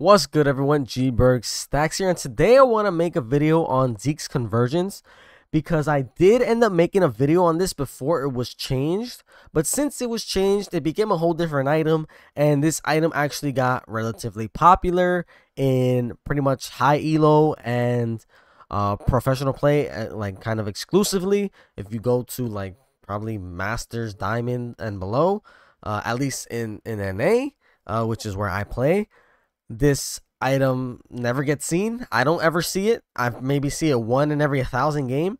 What's good everyone, G-Berg Stacks here, and today I want to make a video on Zeke's Convergence because I did end up making a video on this before it was changed, but since it was changed, it became a whole different item, and this item actually got relatively popular in pretty much high elo and uh, professional play, uh, like kind of exclusively. If you go to like probably Masters, Diamond, and below, uh, at least in, in NA, uh, which is where I play this item never gets seen. I don't ever see it. I maybe see it one in every thousand game.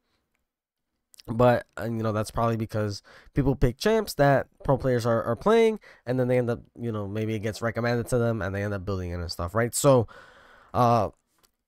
But uh, you know that's probably because people pick champs that pro players are, are playing, and then they end up you know maybe it gets recommended to them, and they end up building it and stuff, right? So, uh,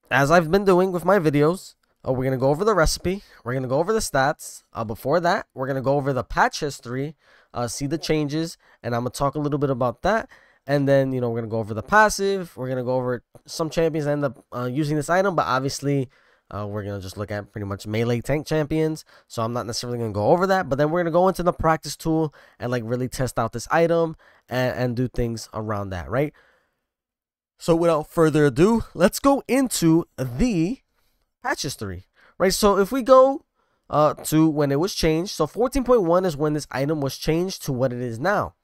as I've been doing with my videos, uh, we're gonna go over the recipe, we're gonna go over the stats. Uh, before that, we're gonna go over the patch history, uh, see the changes, and I'm gonna talk a little bit about that and then, you know, we're going to go over the passive. We're going to go over some champions end up uh, using this item. But obviously, uh, we're going to just look at pretty much melee tank champions. So I'm not necessarily going to go over that. But then we're going to go into the practice tool and like really test out this item and, and do things around that, right? So without further ado, let's go into the patch history, right? So if we go uh, to when it was changed, so 14.1 is when this item was changed to what it is now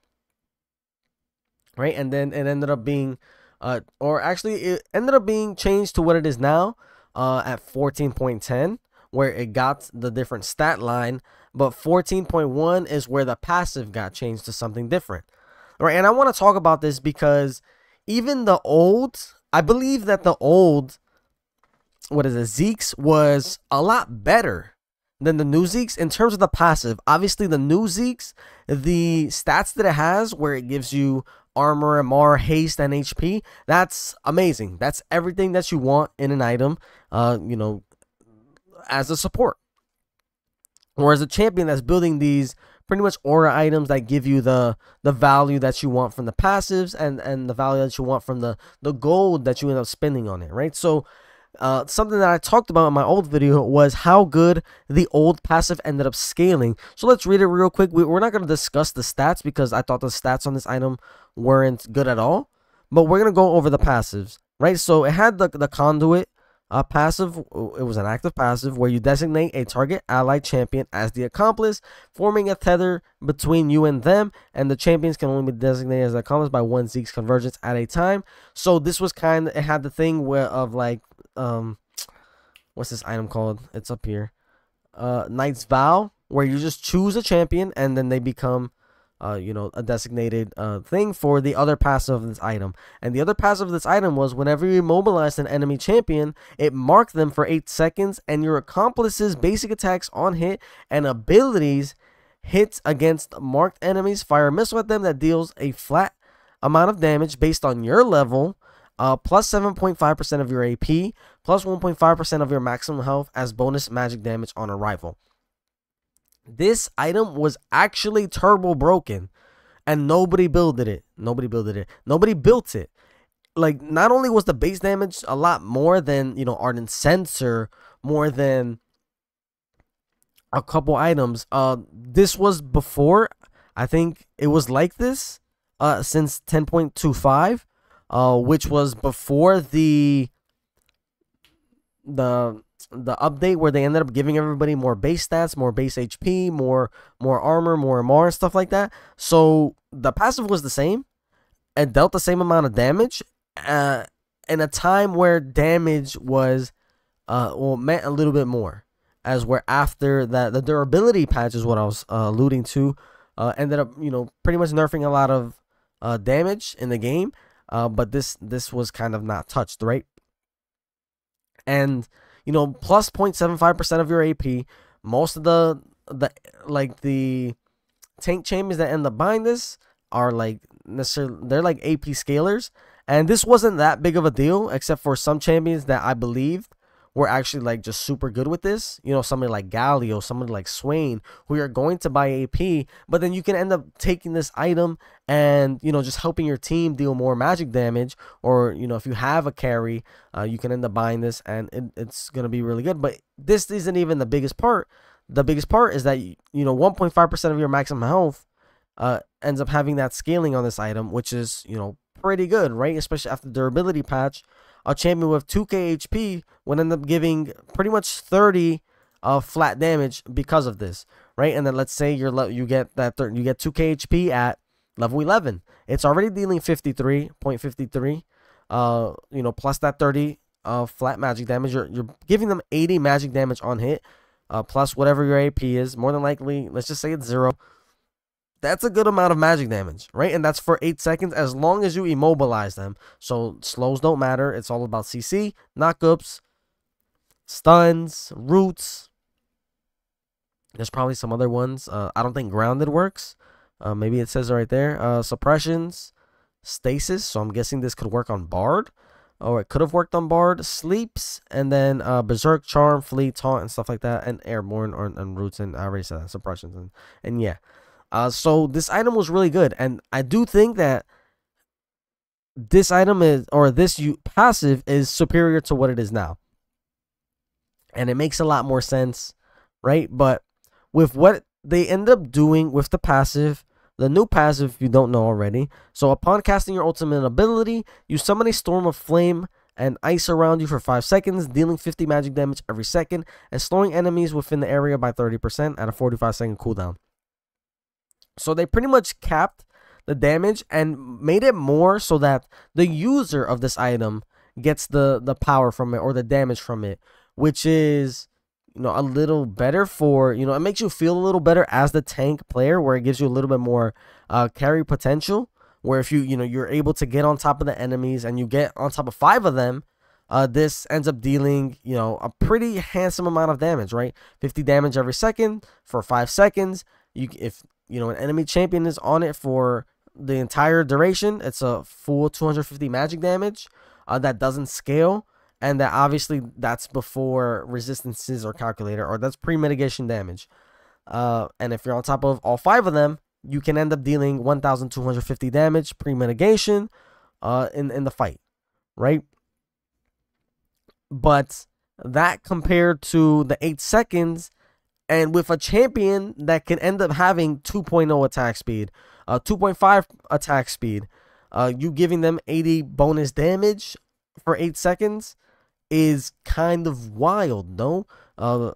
right? And then it ended up being, uh, or actually it ended up being changed to what it is now, uh, at 14.10, where it got the different stat line. But 14.1 is where the passive got changed to something different, right? And I want to talk about this because even the old, I believe that the old, what is it, Zeke's was a lot better than the new Zeke's in terms of the passive. Obviously, the new Zeke's, the stats that it has, where it gives you armor, MR, haste, and HP. That's amazing. That's everything that you want in an item, uh, you know, as a support. Or as a champion that's building these pretty much aura items that give you the the value that you want from the passives and and the value that you want from the the gold that you end up spending on it, right? So uh, something that I talked about in my old video was how good the old passive ended up scaling. So let's read it real quick. We, are not going to discuss the stats because I thought the stats on this item weren't good at all. But we're going to go over the passives, right? So it had the, the conduit uh, passive. It was an active passive where you designate a target allied champion as the accomplice, forming a tether between you and them. And the champions can only be designated as the accomplice by one Zeke's convergence at a time. So this was kind of, it had the thing where of like um what's this item called? It's up here. Uh Knight's Vow, where you just choose a champion and then they become uh, you know, a designated uh, thing for the other passive of this item. And the other passive of this item was whenever you immobilized an enemy champion, it marked them for 8 seconds, and your accomplice's basic attacks on hit and abilities hits against marked enemies fire a missile at them that deals a flat amount of damage based on your level uh, plus 7.5% of your AP, plus 1.5% of your maximum health as bonus magic damage on arrival. This item was actually turbo broken and nobody builded it. Nobody builded it. Nobody built it. Like, not only was the base damage a lot more than, you know, Ardent Censer, more than a couple items. Uh, this was before, I think it was like this uh, since 10.25 uh, which was before the the the update where they ended up giving everybody more base stats, more base HP, more more armor, more MR, stuff like that. So the passive was the same and dealt the same amount of damage uh, in a time where damage was uh, well meant a little bit more. As where after that, the durability patch is what I was uh, alluding to. Uh, ended up, you know, pretty much nerfing a lot of uh, damage in the game uh, but this this was kind of not touched, right? And you know, plus 0.75% of your AP. Most of the the like the tank champions that end up buying this are like necessarily they're like AP scalers, and this wasn't that big of a deal except for some champions that I believed were actually like just super good with this. You know, somebody like Galio, somebody like Swain, who are going to buy AP, but then you can end up taking this item and you know just helping your team deal more magic damage. Or you know, if you have a carry, uh, you can end up buying this and it, it's gonna be really good. But this isn't even the biggest part. The biggest part is that you know 1.5% of your maximum health uh, ends up having that scaling on this item, which is you know pretty good, right? Especially after the durability patch. A champion with 2k HP would end up giving pretty much 30 of flat damage because of this, right? And then let's say you're you get that you get 2k HP at level 11. It's already dealing 53.53 uh you know plus that 30 uh flat magic damage. You're you're giving them 80 magic damage on hit uh plus whatever your AP is. More than likely, let's just say it's 0. That's a good amount of magic damage, right? And that's for 8 seconds as long as you immobilize them. So slows don't matter. It's all about CC, knockups, stuns, roots, there's probably some other ones. Uh, I don't think grounded works. Uh, maybe it says it right there. Uh, suppressions, stasis. So I'm guessing this could work on Bard. Or it could have worked on Bard. Sleeps, and then uh, Berserk, Charm, Flee, Taunt, and stuff like that. And Airborne or, and Roots, and I already said that. Suppressions. And, and yeah. Uh, so this item was really good. And I do think that this item is, or this you, passive is superior to what it is now. And it makes a lot more sense, right? But with what they end up doing with the passive, the new passive if you don't know already. So upon casting your ultimate ability, you summon a storm of flame and ice around you for 5 seconds, dealing 50 magic damage every second, and slowing enemies within the area by 30% at a 45 second cooldown. So they pretty much capped the damage and made it more so that the user of this item gets the, the power from it or the damage from it, which is you know a little better for you know it makes you feel a little better as the tank player where it gives you a little bit more uh, carry potential where if you you know you're able to get on top of the enemies and you get on top of five of them uh, this ends up dealing you know a pretty handsome amount of damage right? 50 damage every second for five seconds. You if you know an enemy champion is on it for the entire duration. It's a full 250 magic damage uh, that doesn't scale and that obviously that's before resistances are calculated or that's pre-mitigation damage. Uh, and if you're on top of all five of them you can end up dealing 1250 damage pre-mitigation uh, in, in the fight right? But that compared to the 8 seconds and with a champion that can end up having 2.0 attack speed uh, 2.5 attack speed uh, you giving them 80 bonus damage for 8 seconds is kind of wild, no? Uh,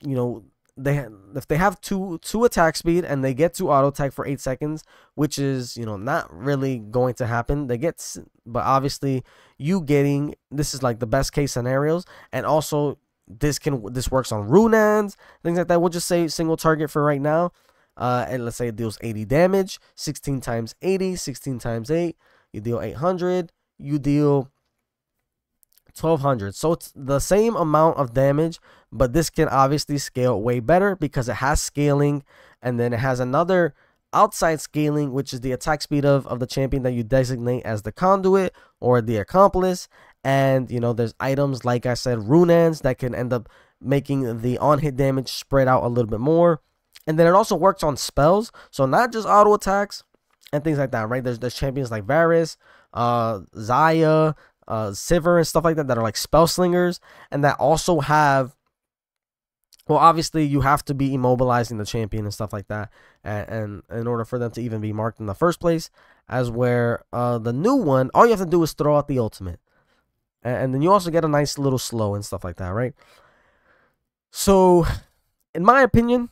you know, they if they have two two attack speed and they get to auto attack for eight seconds, which is you know not really going to happen. They get, but obviously you getting this is like the best case scenarios, and also this can this works on Runaan's things like that. We'll just say single target for right now. Uh, and let's say it deals 80 damage, 16 times 80, 16 times 8, you deal 800, you deal 1200 so it's the same amount of damage but this can obviously scale way better because it has scaling and then it has another outside scaling which is the attack speed of, of the champion that you designate as the conduit or the accomplice and you know there's items like i said Runaan's that can end up making the on hit damage spread out a little bit more. And then it also works on spells. So not just auto attacks and things like that right? There's there's champions like varus uh Xayah uh, Sivir and stuff like that that are like spell slingers and that also have well obviously you have to be immobilizing the champion and stuff like that and, and in order for them to even be marked in the first place as where uh, the new one all you have to do is throw out the ultimate and, then you also get a nice little slow and stuff like that right so in my opinion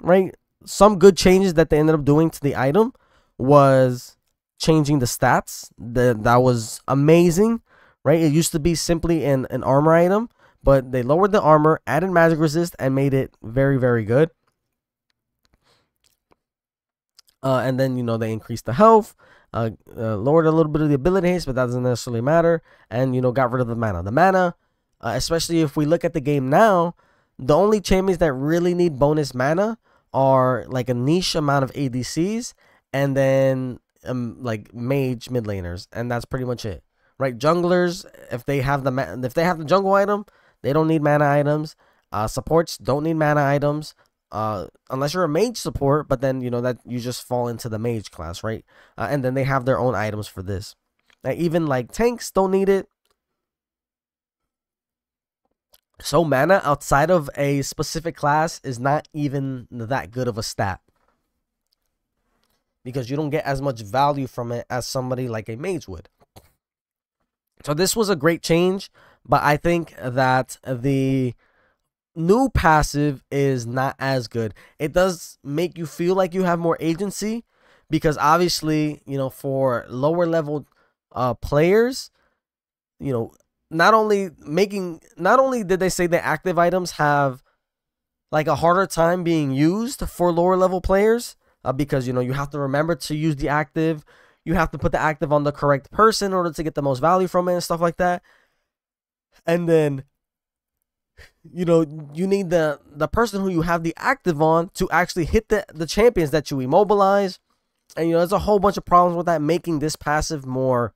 right some good changes that they ended up doing to the item was changing the stats. That that was amazing, right? It used to be simply an, an armor item, but they lowered the armor, added magic resist, and made it very, very good. Uh, and then you know they increased the health, uh, uh, lowered a little bit of the ability haste, but that doesn't necessarily matter. And you know got rid of the mana. The mana, uh, especially if we look at the game now, the only champions that really need bonus mana are like a niche amount of ADCs, and then um, like mage mid laners, and that's pretty much it. Right? Junglers, if they have the if they have the jungle item, they don't need mana items. Uh, supports don't need mana items. Uh, unless you're a mage support, but then you know that you just fall into the mage class, right? Uh, and then they have their own items for this. Now, even like tanks don't need it. So mana outside of a specific class is not even that good of a stat. because you don't get as much value from it as somebody like a mage would. So this was a great change, but I think that the new passive is not as good. It does make you feel like you have more agency because obviously, you know, for lower level uh players, you know, not only making not only did they say the active items have like a harder time being used for lower level players uh, because you know you have to remember to use the active you have to put the active on the correct person in order to get the most value from it and stuff like that and then you know you need the the person who you have the active on to actually hit the the champions that you immobilize. And you know there's a whole bunch of problems with that making this passive more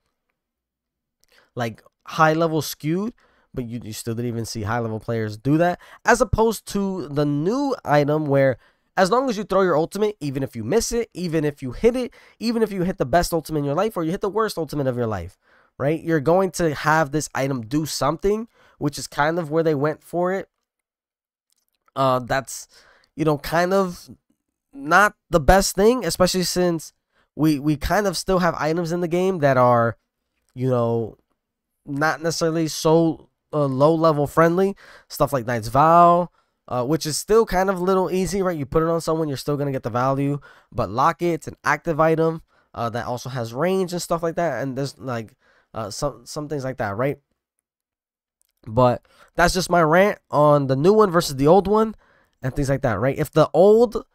like high level skewed but you, you still didn't even see high level players do that as opposed to the new item where as long as you throw your ultimate even if you miss it even if you hit it even if you hit the best ultimate in your life or you hit the worst ultimate of your life right? You're going to have this item do something which is kind of where they went for it uh that's you know kind of not the best thing especially since we we kind of still have items in the game that are you know not necessarily so uh, low level friendly stuff like Knight's Vow, uh, which is still kind of a little easy, right? You put it on someone, you're still gonna get the value. But Locket, it's an active item uh, that also has range and stuff like that, and there's like uh, some some things like that, right? But that's just my rant on the new one versus the old one and things like that, right? If the old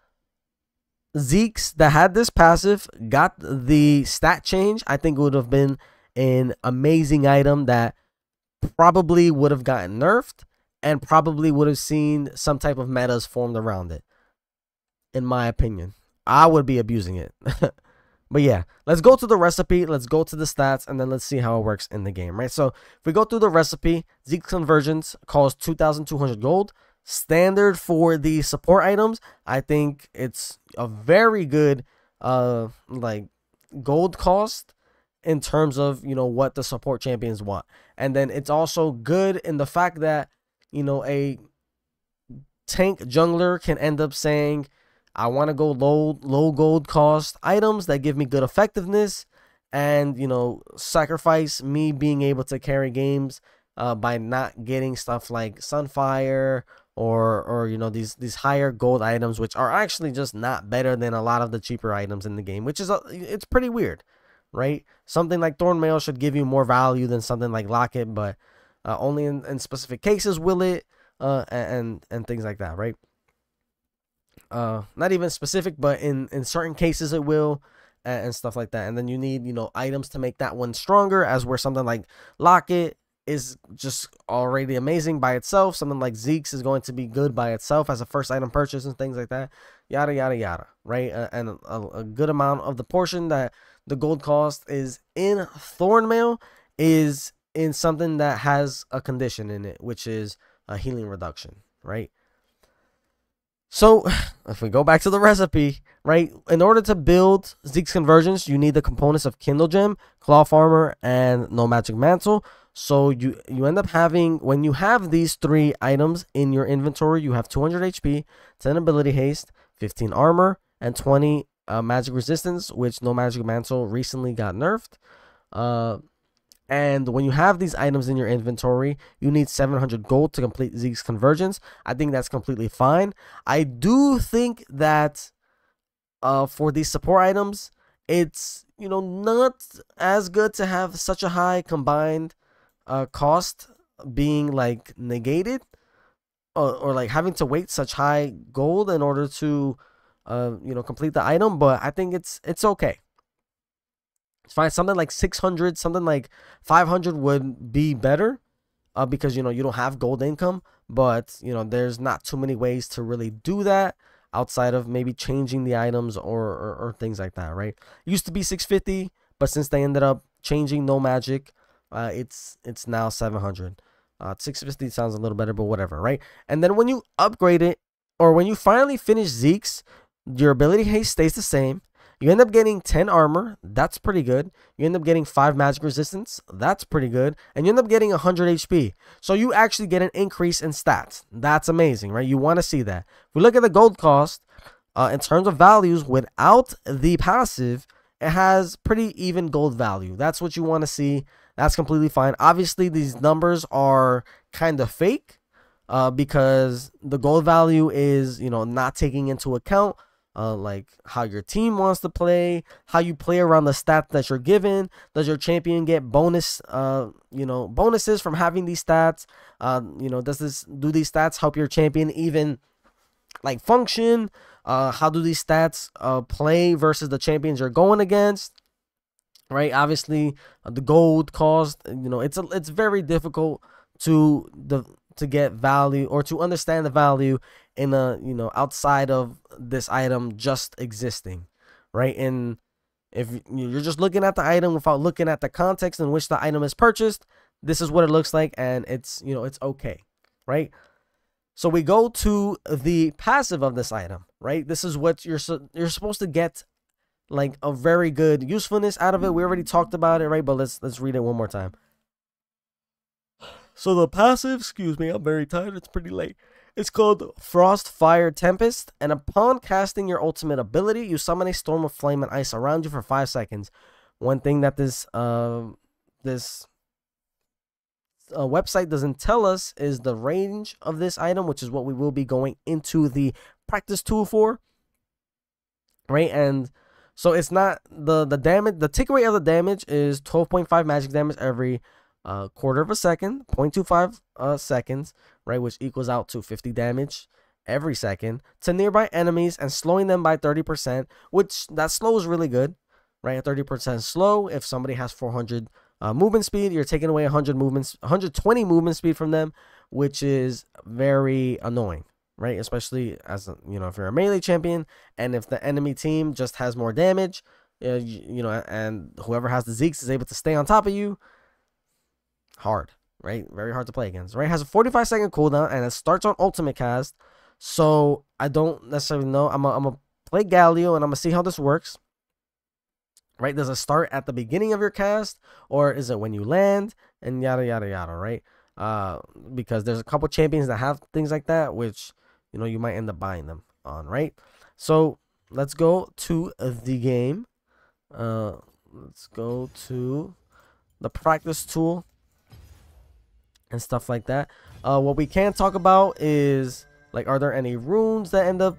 Zeke's that had this passive got the stat change, I think it would have been an amazing item that probably would have gotten nerfed and probably would have seen some type of metas formed around it. In my opinion, I would be abusing it. but yeah, let's go to the recipe. Let's go to the stats and then let's see how it works in the game, right? So if we go through the recipe, Zeke Convergence cost 2,200 gold. Standard for the support items, I think it's a very good, uh, like gold cost in terms of you know what the support champions want and then it's also good in the fact that you know a tank jungler can end up saying i want to go low low gold cost items that give me good effectiveness and you know sacrifice me being able to carry games uh, by not getting stuff like sunfire or or you know these these higher gold items which are actually just not better than a lot of the cheaper items in the game which is a, it's pretty weird right? Something like Thornmail should give you more value than something like Locket, but uh, only in, in specific cases will it, uh, and and things like that, right? Uh, not even specific, but in in certain cases it will, and, and stuff like that. And then you need you know items to make that one stronger, as where something like Locket is just already amazing by itself. Something like Zeke's is going to be good by itself as a first item purchase and things like that. Yada yada yada, right? Uh, and a, a, good amount of the portion that the gold cost is in Thornmail is in something that has a condition in it, which is a healing reduction, right? So, if we go back to the recipe, right, in order to build Zeke's Convergence, you need the components of Kindle Gem, Cloth Armor, and Null-Magic Mantle. So you you end up having when you have these three items in your inventory, you have 200 HP, 10 ability haste, 15 armor, and 20 uh, magic resistance, which null-magic mantle recently got nerfed. Uh, and when you have these items in your inventory, you need 700 gold to complete Zeke's Convergence. I think that's completely fine. I do think that uh, for these support items, it's you know not as good to have such a high combined uh, cost being like negated or, or like having to wait such high gold in order to uh, you know, complete the item, but I think it's it's okay. Fine. Something like 600, something like 500 would be better uh, because, you know, you don't have gold income, but, you know, there's not too many ways to really do that outside of maybe changing the items or, or, or things like that, right? It used to be 650, but since they ended up changing null-magic, uh, it's it's now 700. Uh, 650 sounds a little better, but whatever, right? And then when you upgrade it, or when you finally finish Zeke's, your ability haste stays the same. You end up getting 10 armor. That's pretty good. You end up getting 5 magic resistance. That's pretty good. And you end up getting 100 HP. So you actually get an increase in stats. That's amazing, right? You want to see that. If we look at the gold cost, uh, in terms of values without the passive, it has pretty even gold value. That's what you want to see. That's completely fine. Obviously, these numbers are kind of fake uh, because the gold value is, you know, not taking into account uh, like how your team wants to play, how you play around the stats that you're given. Does your champion get bonus, uh, you know, bonuses from having these stats? Uh, you know, does this do these stats help your champion even like function? Uh, how do these stats uh play versus the champions you're going against? Right, obviously uh, the gold cost. You know, it's a, it's very difficult to the to get value or to understand the value in a you know outside of this item just existing right? And if you're just looking at the item without looking at the context in which the item is purchased this is what it looks like and it's you know it's okay right? So we go to the passive of this item right? This is what you're you're supposed to get like a very good usefulness out of it. We already talked about it right? But let's let's read it one more time. So the passive, excuse me, I'm very tired. It's pretty late. It's called Frost Fire Tempest, and upon casting your ultimate ability, you summon a storm of flame and ice around you for five seconds. One thing that this uh, this uh, website doesn't tell us is the range of this item, which is what we will be going into the practice tool for. Right, and so it's not the the damage. The takeaway of the damage is 12.5 magic damage every a quarter of a second, 0.25 uh, seconds, right, which equals out to 50 damage every second to nearby enemies and slowing them by 30%, which that slow is really good, right? 30% slow. If somebody has 400 uh, movement speed, you're taking away 100 movements, 120 movement speed from them, which is very annoying, right? Especially as you know, if you're a melee champion and if the enemy team just has more damage, uh, you, you know, and whoever has the Zeke's is able to stay on top of you hard, right? Very hard to play against, right? Has a 45 second cooldown and it starts on ultimate cast. So I don't necessarily know. I'm going to play Galio and I'm going to see how this works. Right? Does it start at the beginning of your cast or is it when you land and yada, yada, yada, right? Uh, because there's a couple champions that have things like that, which, you know, you might end up buying them on, right? So let's go to the game. Uh, let's go to the practice tool and stuff like that. Uh, what we can talk about is like, are there any runes that end up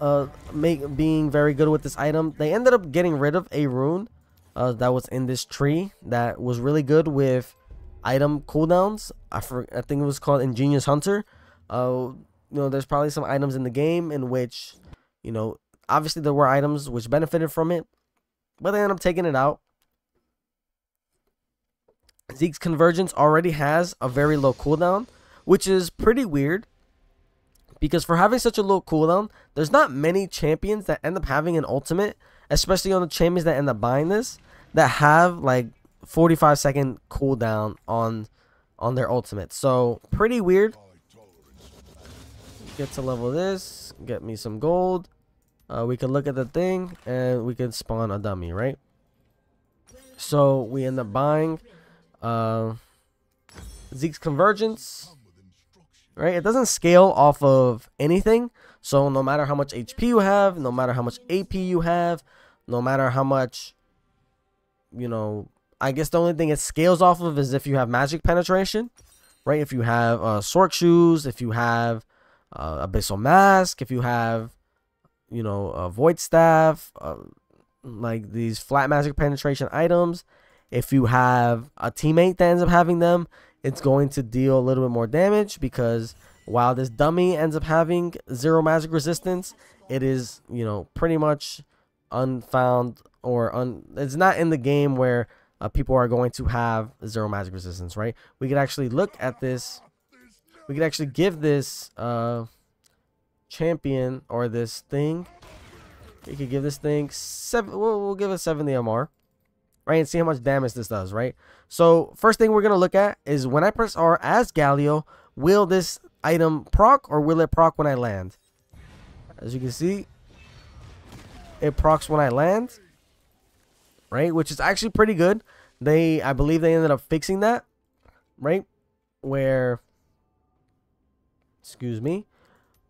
uh make being very good with this item? They ended up getting rid of a rune uh, that was in this tree that was really good with item cooldowns. I for, I think it was called Ingenious Hunter. Uh, you know, there's probably some items in the game in which, you know, obviously there were items which benefited from it, but they ended up taking it out. Zeke's Convergence already has a very low cooldown, which is pretty weird. Because for having such a low cooldown, there's not many champions that end up having an ultimate, especially on the champions that end up buying this, that have like 45 second cooldown on on their ultimate. So pretty weird. Get to level this, get me some gold. Uh, we can look at the thing and we can spawn a dummy, right? So we end up buying uh, Zeke's Convergence, right? It doesn't scale off of anything. So no matter how much HP you have, no matter how much AP you have, no matter how much, you know, I guess the only thing it scales off of is if you have magic penetration, right? If you have uh, Sorc shoes, if you have uh, Abyssal Mask, if you have, you know, a Void Staff, uh, like these flat magic penetration items, if you have a teammate that ends up having them, it's going to deal a little bit more damage because while this dummy ends up having zero magic resistance, it is, you know, pretty much unfound or un it's not in the game where uh, people are going to have zero magic resistance, right? We could actually look at this. We could actually give this uh, champion or this thing. We could give this thing seven. We'll, we'll give it 70 MR right? And see how much damage this does, right? So first thing we're going to look at is when I press R as Galio, will this item proc or will it proc when I land? As you can see, it procs when I land, right? Which is actually pretty good. They, I believe they ended up fixing that, right? Where, excuse me,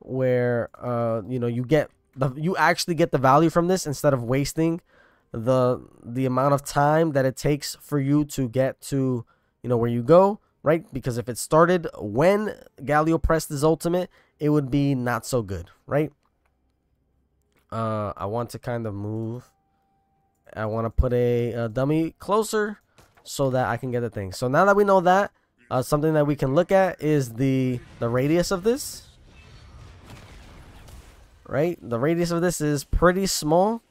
where, uh, you know, you get the you actually get the value from this instead of wasting the the amount of time that it takes for you to get to you know where you go right? Because if it started when Galio pressed his ultimate it would be not so good right? Uh I want to kind of move. I want to put a, a dummy closer so that I can get the thing. So now that we know that uh, something that we can look at is the the radius of this. Right? The radius of this is pretty small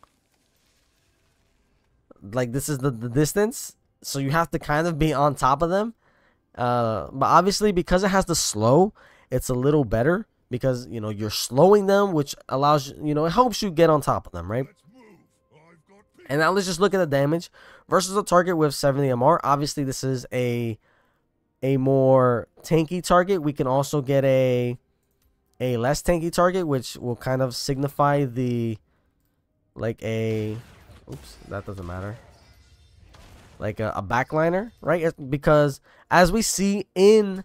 like this is the, the distance so you have to kind of be on top of them. Uh but obviously because it has the slow it's a little better because you know you're slowing them which allows you know it helps you get on top of them right? And now let's just look at the damage versus a target with 70 mr obviously this is a a more tanky target. We can also get a a less tanky target which will kind of signify the like a Oops, that doesn't matter. Like a, a backliner, right? Because as we see in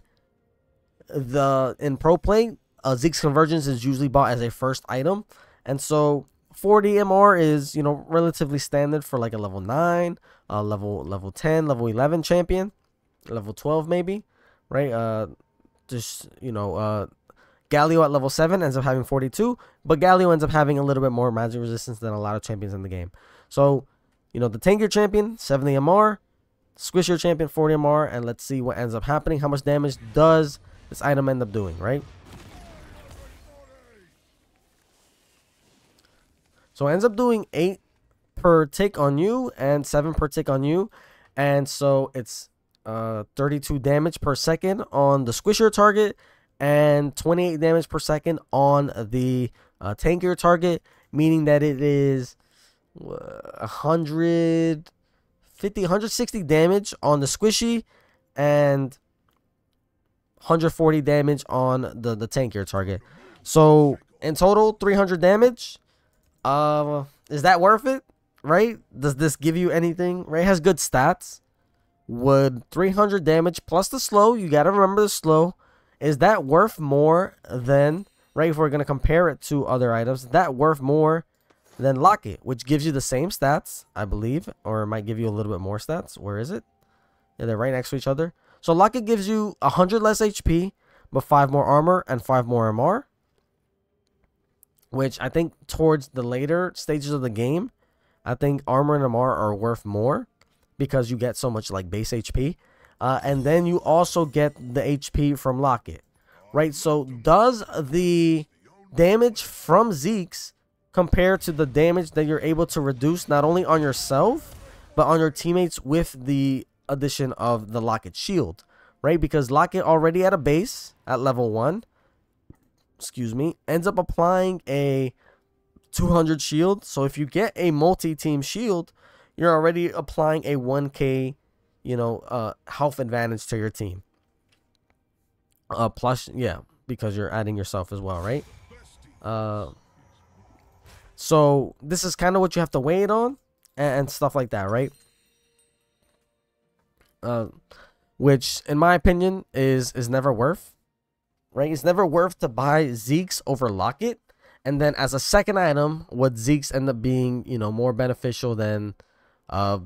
the in pro play, uh, Zeke's convergence is usually bought as a first item, and so 40 MR is you know relatively standard for like a level nine, uh, level level 10, level 11 champion, level 12 maybe, right? Uh, just you know, uh, Galio at level 7 ends up having 42, but Galio ends up having a little bit more magic resistance than a lot of champions in the game. So, you know, the tankier champion, 70 MR, squishier champion, 40 MR, and let's see what ends up happening. How much damage does this item end up doing, right? So ends up doing 8 per tick on you and 7 per tick on you. And so it's uh, 32 damage per second on the squishier target and 28 damage per second on the uh, tankier target, meaning that it is 150 160 damage on the squishy and 140 damage on the the tankier target. So in total 300 damage. Uh is that worth it? Right? Does this give you anything? It has good stats. Would 300 damage plus the slow. You got to remember the slow is that worth more than right if we're going to compare it to other items that worth more than Locket, which gives you the same stats, I believe, or might give you a little bit more stats. Where is it? Yeah, they're right next to each other. So Locket gives you 100 less HP, but 5 more armor and 5 more MR. Which I think towards the later stages of the game, I think armor and MR are worth more because you get so much like base HP. Uh, and then you also get the HP from Locket, right? So does the damage from Zeke's compare to the damage that you're able to reduce not only on yourself but on your teammates with the addition of the Locket shield, right? Because Locket already at a base at level 1, excuse me, ends up applying a 200 shield. So if you get a multi-team shield, you're already applying a 1k, you know, uh health advantage to your team. Uh plus yeah, because you're adding yourself as well, right? Uh so this is kind of what you have to wait on and, and stuff like that, right? Uh, which, in my opinion, is is never worth. Right? It's never worth to buy Zeke's over Locket. And then as a second item, would Zeke's end up being, you know, more beneficial than uh,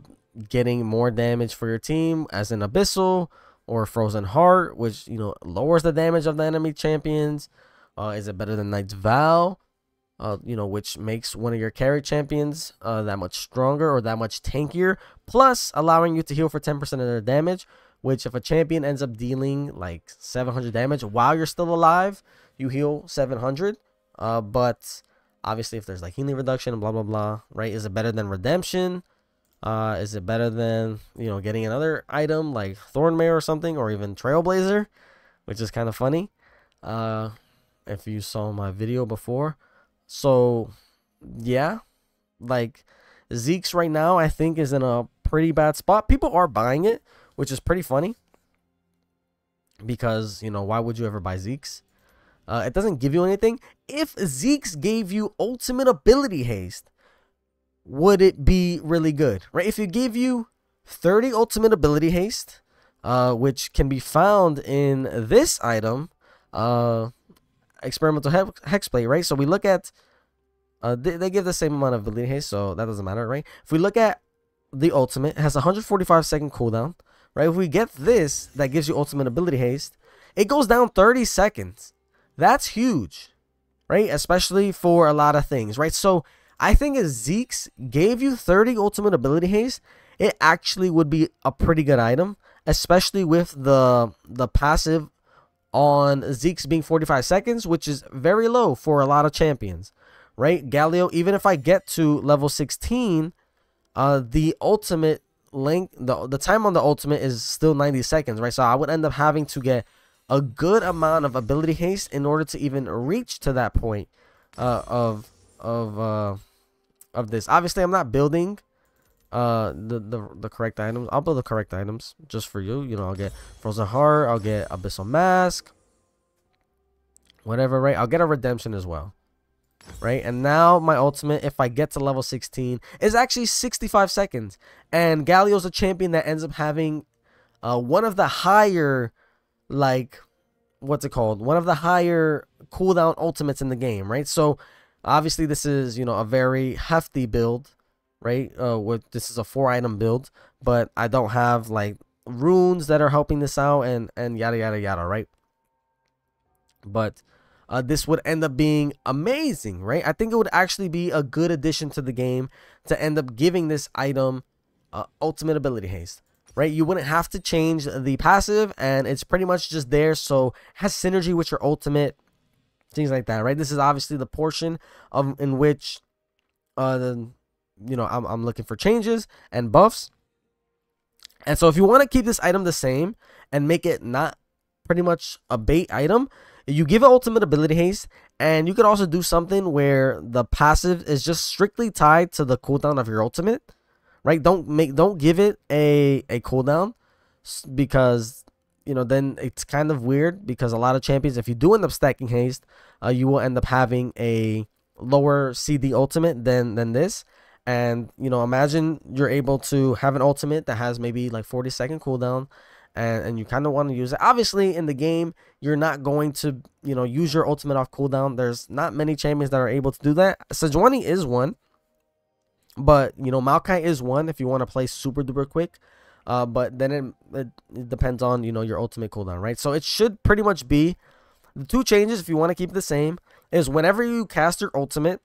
getting more damage for your team as an Abyssal or Frozen Heart, which, you know, lowers the damage of the enemy champions? Uh, is it better than Knight's Vow? uh, you know, which makes one of your carry champions uh, that much stronger or that much tankier, plus allowing you to heal for 10% of their damage, which if a champion ends up dealing like 700 damage while you're still alive, you heal 700. Uh, but obviously if there's like healing reduction blah, blah, blah, right? Is it better than redemption? Uh, is it better than, you know, getting another item like Thornmail or something, or even Trailblazer, which is kind of funny. Uh, if you saw my video before, so, yeah, like Zeke's right now, I think is in a pretty bad spot. People are buying it, which is pretty funny because you know why would you ever buy Zeke's? Uh, it doesn't give you anything. If Zeke's gave you ultimate ability haste, would it be really good? Right? If it give you 30 ultimate ability haste, uh, which can be found in this item, uh, experimental hex plate, right? So we look at Uh, they, they give the same amount of ability haste, so that doesn't matter, right? If we look at the ultimate, it has 145 second cooldown, right? If we get this, that gives you ultimate ability haste, it goes down 30 seconds. That's huge, right? Especially for a lot of things, right? So I think if Zeke's gave you 30 ultimate ability haste, it actually would be a pretty good item, especially with the the passive on Zeke's being 45 seconds, which is very low for a lot of champions, right? Galio, even if I get to level 16, uh, the ultimate length, the, the time on the ultimate is still 90 seconds, right? So I would end up having to get a good amount of ability haste in order to even reach to that point uh, of of uh, of this. Obviously, I'm not building uh the, the the correct items. I'll build the correct items just for you. You know, I'll get Frozen Heart, I'll get Abyssal Mask, whatever, right? I'll get a redemption as well. Right? And now my ultimate, if I get to level 16, is actually 65 seconds. And Galio's a champion that ends up having uh one of the higher like what's it called? One of the higher cooldown ultimates in the game, right? So obviously this is, you know, a very hefty build, right? Uh with this is a four item build, but I don't have like runes that are helping this out and and yada yada yada, right? But uh, this would end up being amazing, right? I think it would actually be a good addition to the game to end up giving this item uh, ultimate ability haste right? You wouldn't have to change the passive, and it's pretty much just there, so has synergy with your ultimate, things like that, right? This is obviously the portion of in which, uh, the, you know, I'm I'm looking for changes and buffs, and so if you want to keep this item the same and make it not pretty much a bait item, you give it ultimate ability haste, and you could also do something where the passive is just strictly tied to the cooldown of your ultimate right? Don't make don't give it a a cooldown because you know then it's kind of weird because a lot of champions if you do end up stacking haste, uh, you will end up having a lower CD ultimate than than this. And you know, imagine you're able to have an ultimate that has maybe like 40 second cooldown, and and you kind of want to use it. Obviously, in the game, you're not going to you know use your ultimate off cooldown. There's not many champions that are able to do that. Sejuani is one. But you know, Maokai is one if you want to play super duper quick. Uh, but then it, it, it depends on you know your ultimate cooldown, right? So it should pretty much be the two changes if you want to keep the same is whenever you cast your ultimate,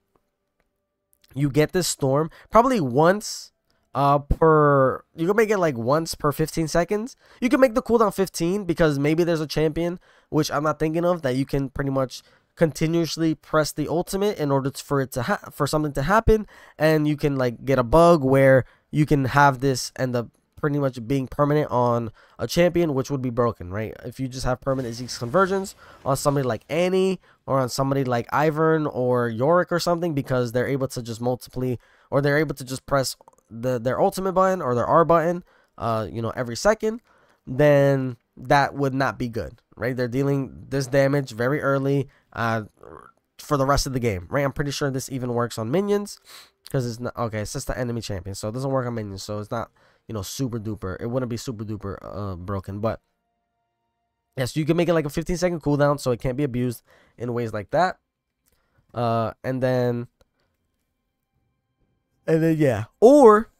you get this storm probably once uh per you can make it like once per 15 seconds you can make the cooldown 15 because maybe there's a champion which i'm not thinking of that you can pretty much continuously press the ultimate in order for it to ha- for something to happen and you can like get a bug where you can have this end up pretty much being permanent on a champion which would be broken right if you just have permanent Zeke's Convergence on somebody like Annie or on somebody like Ivern or Yorick or something because they're able to just multiply or they're able to just press the their ultimate button or their R button uh you know every second then that would not be good right they're dealing this damage very early uh, for the rest of the game, right? I'm pretty sure this even works on minions because it's not okay. It's just the enemy champion, so it doesn't work on minions. So it's not you know super duper. It wouldn't be super duper uh, broken, but yes, you can make it like a 15 second cooldown, so it can't be abused in ways like that. Uh, and then and then yeah, or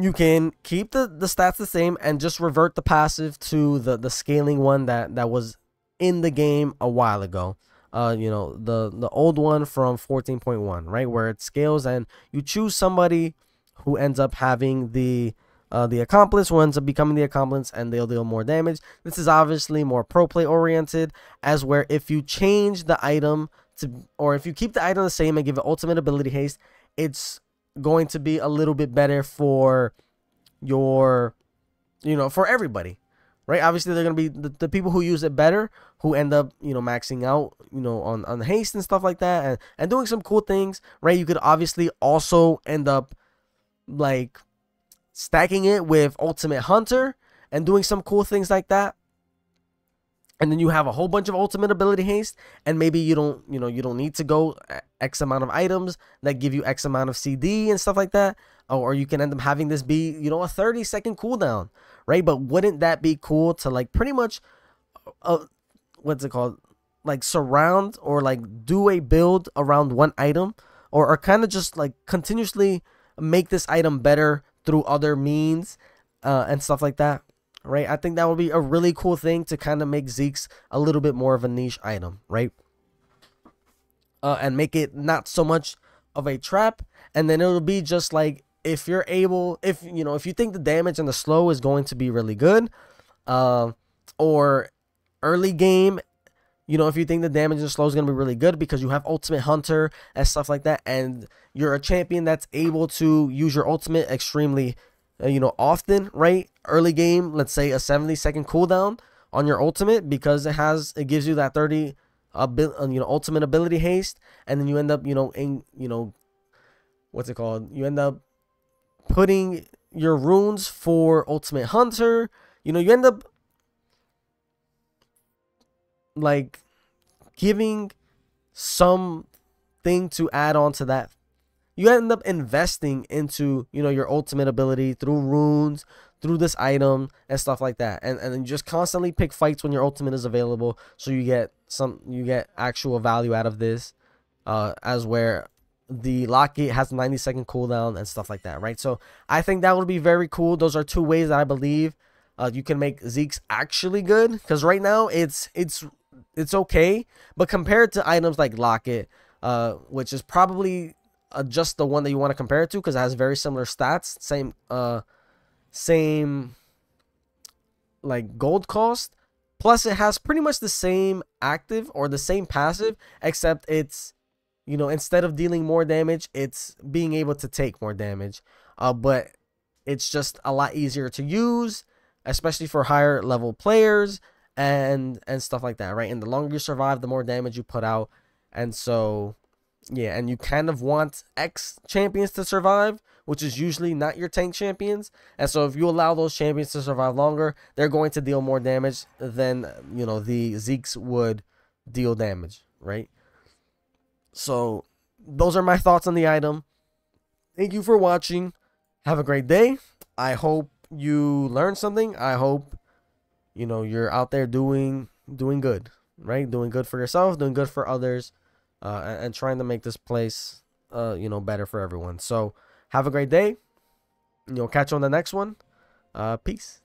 you can keep the the stats the same and just revert the passive to the the scaling one that that was in the game a while ago uh, you know, the the old one from 14.1, right, where it scales and you choose somebody who ends up having the uh, the accomplice who ends up becoming the accomplice and they'll deal more damage. This is obviously more pro play oriented, as where if you change the item to, or if you keep the item the same and give it ultimate ability haste, it's going to be a little bit better for your, you know, for everybody, right? Obviously, they're gonna be the, the people who use it better, who end up, you know, maxing out, you know, on on haste and stuff like that, and and doing some cool things, right? You could obviously also end up like stacking it with Ultimate Hunter and doing some cool things like that. And then you have a whole bunch of ultimate ability haste, and maybe you don't, you know, you don't need to go X amount of items that give you X amount of CD and stuff like that. Or you can end up having this be, you know, a 30 second cooldown, right? But wouldn't that be cool to like pretty much, uh, what's it called? Like surround or like do a build around one item or, or kind of just like continuously make this item better through other means uh, and stuff like that right? I think that would be a really cool thing to kind of make Zeke's a little bit more of a niche item, right? Uh, and make it not so much of a trap, and then it'll be just like if you're able, if you know, if you think the damage and the slow is going to be really good, uh, or early game, you know, if you think the damage and slow is going to be really good because you have Ultimate Hunter and stuff like that, and you're a champion that's able to use your ultimate extremely uh, you know, often, right? Early game, let's say a 70 second cooldown on your ultimate because it has it gives you that 30 abil- uh, you know ultimate ability haste and then you end up you know in you know what's it called you end up putting your runes for ultimate hunter you know you end up like giving something to add on to that. You end up investing into you know your ultimate ability through runes through this item and stuff like that. And and you just constantly pick fights when your ultimate is available so you get some you get actual value out of this uh as where the locket has 90 second cooldown and stuff like that right? So i think that would be very cool. Those are two ways that i believe uh, you can make zeke's actually good because right now it's it's it's okay but compared to items like locket uh which is probably uh, just the one that you want to compare it to because it has very similar stats, same uh, same like gold cost. Plus, it has pretty much the same active or the same passive, except it's you know instead of dealing more damage, it's being able to take more damage. Uh, but it's just a lot easier to use, especially for higher level players and and stuff like that, right? And the longer you survive, the more damage you put out, and so yeah, and you kind of want X champions to survive, which is usually not your tank champions. And so if you allow those champions to survive longer, they're going to deal more damage than, you know, the Zeke's would deal damage, right? So those are my thoughts on the item. Thank you for watching. Have a great day. I hope you learned something. I hope you know you're out there doing doing good, right? Doing good for yourself, doing good for others uh, and, and, trying to make this place, uh, you know, better for everyone. So have a great day. You know, catch you on the next one. Uh, peace.